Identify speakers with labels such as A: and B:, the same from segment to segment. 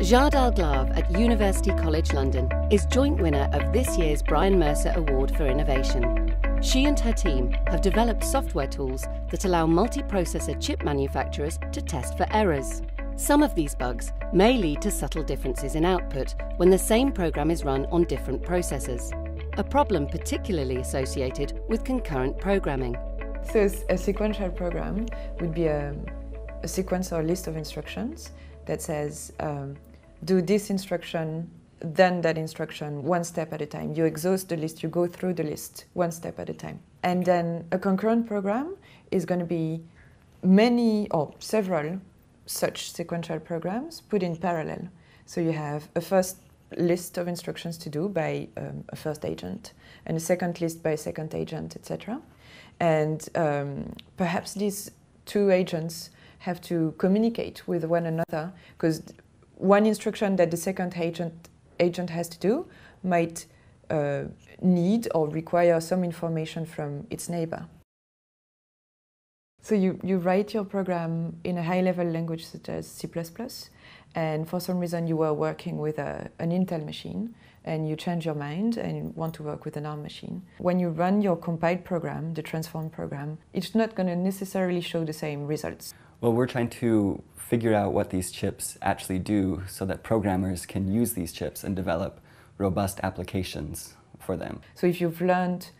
A: Jade Alglave at University College London is joint winner of this year's Brian Mercer Award for Innovation. She and her team have developed software tools that allow multiprocessor chip manufacturers to test for errors. Some of these bugs may lead to subtle differences in output when the same program is run on different processors, a problem particularly associated with concurrent programming.
B: So a sequential program would be a, a sequence or a list of instructions that says um, do this instruction then that instruction one step at a time. You exhaust the list, you go through the list one step at a time. And then a concurrent program is going to be many or several such sequential programs put in parallel. So you have a first list of instructions to do by um, a first agent and a second list by a second agent, etc. And um, perhaps these two agents have to communicate with one another because one instruction that the second agent, agent has to do might uh, need or require some information from its neighbor. So you, you write your program in a high-level language such as C++, and for some reason you were working with a, an Intel machine, and you change your mind and want to work with an ARM machine. When you run your compiled program, the transform program, it's not going to necessarily show the same results.
C: Well, we're trying to figure out what these chips actually do so that programmers can use these chips and develop robust applications for them.
B: So if you've learned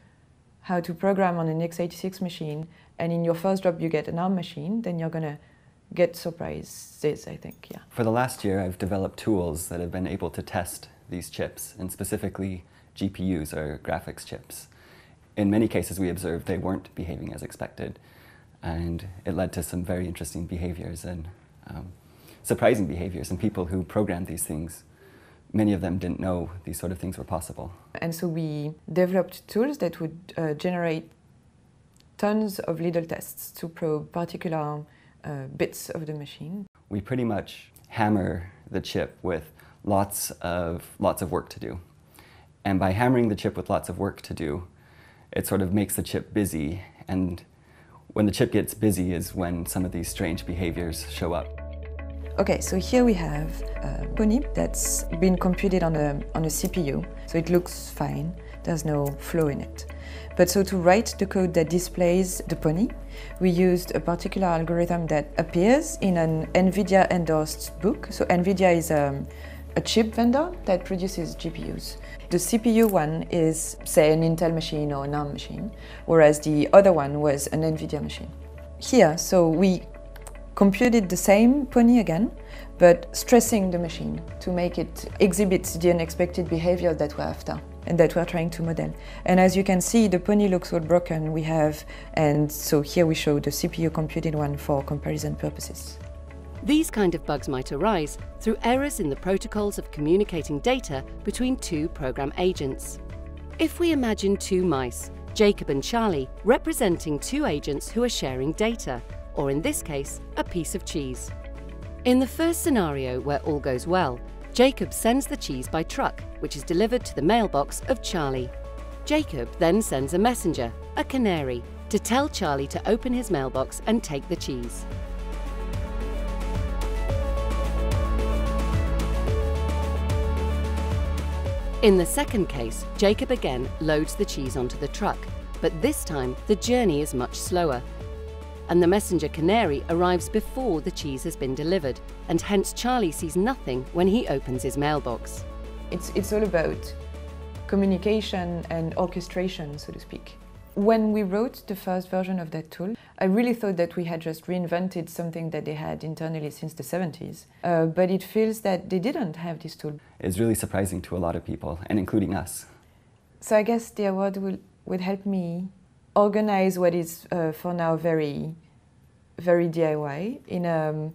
B: how to program on an x86 machine and in your first job you get an ARM machine, then you're going to get surprises, I think, yeah.
C: For the last year, I've developed tools that have been able to test these chips, and specifically GPUs or graphics chips. In many cases, we observed they weren't behaving as expected, and it led to some very interesting behaviors and um, surprising behaviors, and people who programmed these things many of them didn't know these sort of things were possible.
B: And so we developed tools that would uh, generate tons of little tests to probe particular uh, bits of the machine.
C: We pretty much hammer the chip with lots of, lots of work to do. And by hammering the chip with lots of work to do, it sort of makes the chip busy. And when the chip gets busy is when some of these strange behaviors show up.
B: Okay, so here we have a pony that's been computed on a, on a CPU, so it looks fine, there's no flaw in it. But so to write the code that displays the pony, we used a particular algorithm that appears in an NVIDIA endorsed book. So NVIDIA is a, um, a chip vendor that produces GPUs. The CPU one is, say, an Intel machine or an ARM machine, whereas the other one was an NVIDIA machine. Here, so we computed the same pony again, but stressing the machine to make it exhibit the unexpected behavior that we're after and that we're trying to model. And as you can see, the pony looks all broken. We have, and so here we show the CPU computed one for comparison purposes.
A: These kind of bugs might arise through errors in the protocols of communicating data between two program agents. If we imagine two mice, Jacob and Charlie, representing two agents who are sharing data, or in this case, a piece of cheese. In the first scenario where all goes well, Jacob sends the cheese by truck, which is delivered to the mailbox of Charlie. Jacob then sends a messenger, a canary, to tell Charlie to open his mailbox and take the cheese. In the second case, Jacob again loads the cheese onto the truck, but this time the journey is much slower and the messenger canary arrives before the cheese has been delivered, and hence Charlie sees nothing when he opens his mailbox.
B: It's, it's all about communication and orchestration, so to speak. When we wrote the first version of that tool, I really thought that we had just reinvented something that they had internally since the 70s. Uh, but it feels that they didn't have this tool.
C: It's really surprising to a lot of people, and including us.
B: So I guess the award will, would help me organize what is uh, for now very, very DIY in a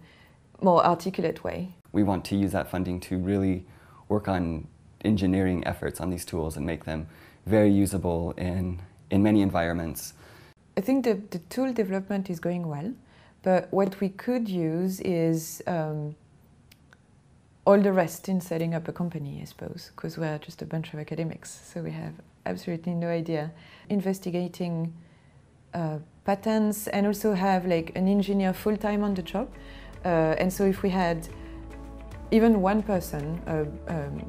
B: more articulate way.
C: We want to use that funding to really work on engineering efforts on these tools and make them very usable in, in many environments.
B: I think the, the tool development is going well, but what we could use is um, all the rest in setting up a company, I suppose, because we're just a bunch of academics, so we have absolutely no idea. Investigating uh, patents and also have like an engineer full time on the job. Uh, and so if we had even one person uh, um,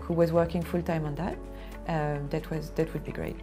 B: who was working full time on that, uh, that was that would be great.